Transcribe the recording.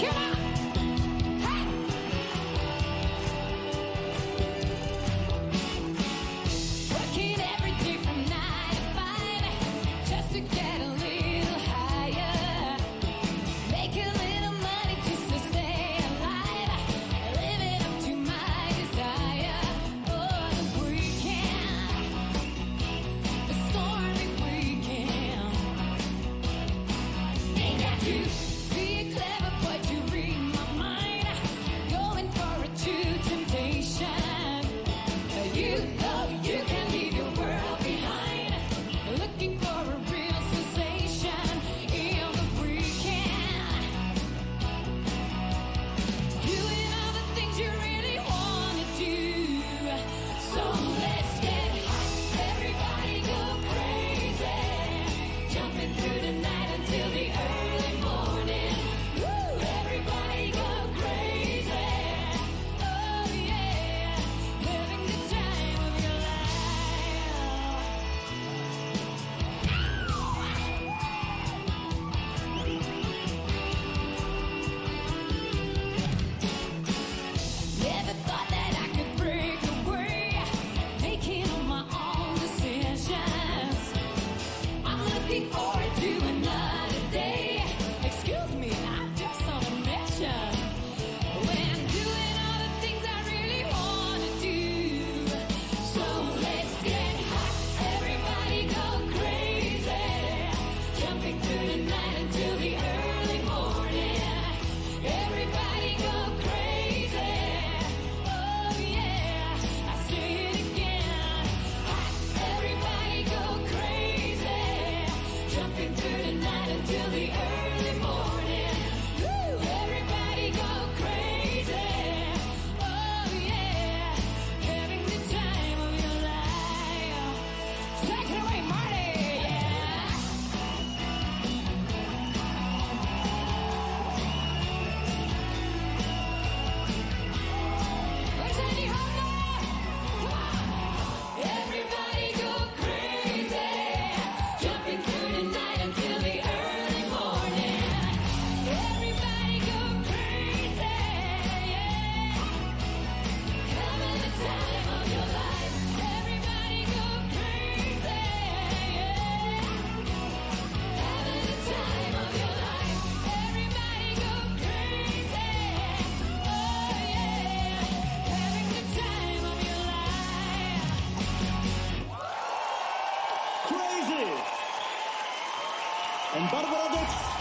Come on! walking through the night until the early morning. Um bárbaro